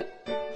ップ。